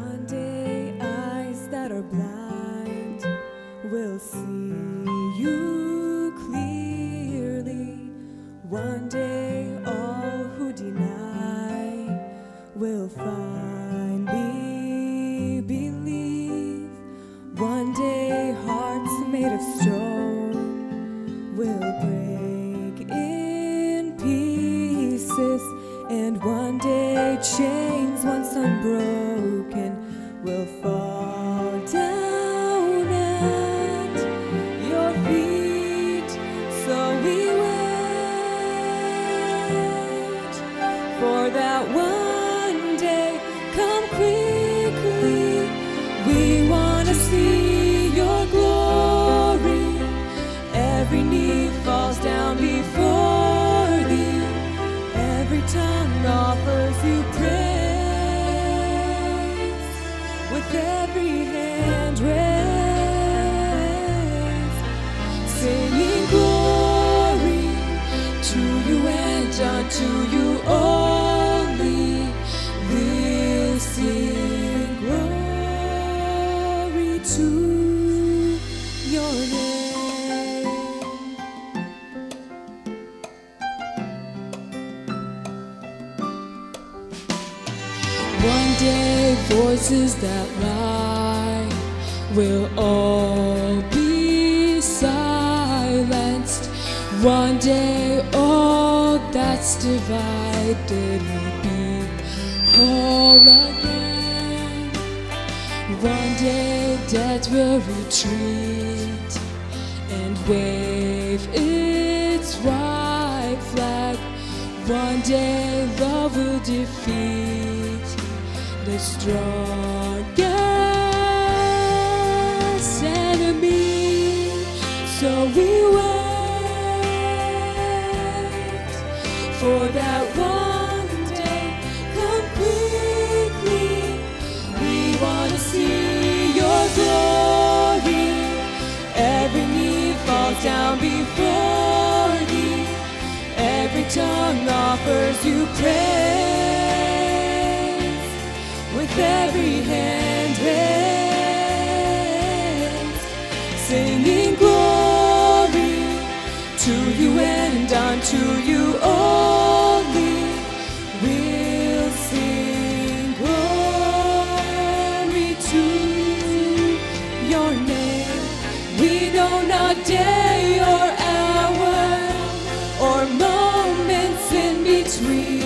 One day eyes that are blind will see you clearly. One day all who deny will finally believe. One day hearts made of stone will break in pieces. And one day chains once unbroken One day, voices that lie will all be silenced. One day, all that's divided will be whole again. One day, death will retreat and wave its white flag. One day, love will defeat the strongest enemy. So we wait for that one day. Quickly. We want to see your glory. Every knee falls down before thee. Every tongue offers you praise. With every hand raised, singing glory to you and unto you only. We'll sing glory to your name. We know not day or hour or moments in between.